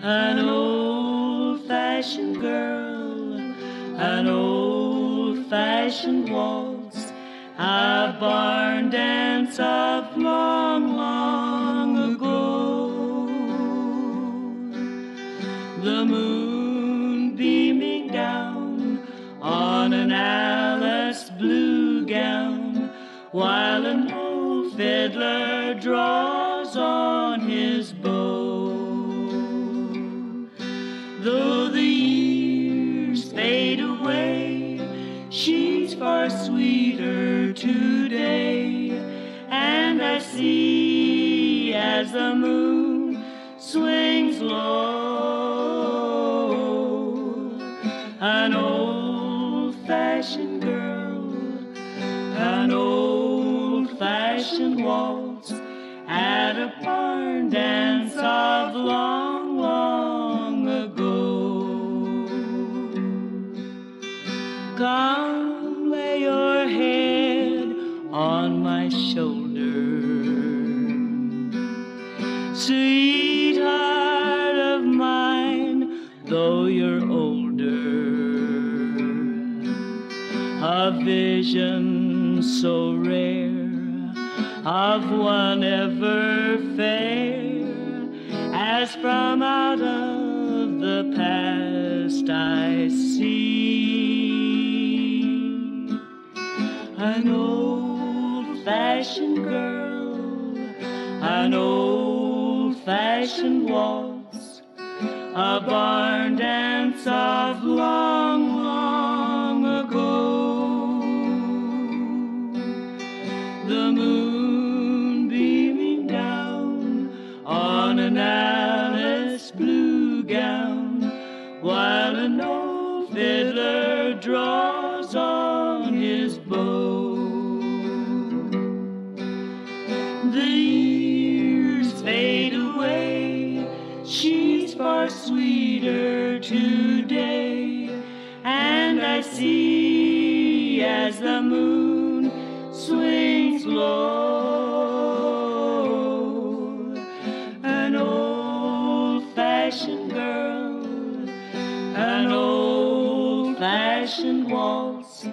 An old fashioned girl, an old fashioned waltz, a barn dance of long, long ago. The moon beaming down on an Alice blue gown, while an old fiddler draws on his bow. Away, she's far sweeter today. And I see as the moon swings low. An old fashioned girl, an old fashioned waltz at a barn dance of long, long on my shoulder, sweetheart of mine, though you're older. A vision so rare of one ever fair as from out of the past I see an old fashioned girl, an old fashioned waltz, a barn dance of long, long ago. The moon beaming down on an Alice blue gown, while an old fiddler draws on his bow. Far sweeter today, and I see as the moon swings low an old fashioned girl, an old fashioned waltz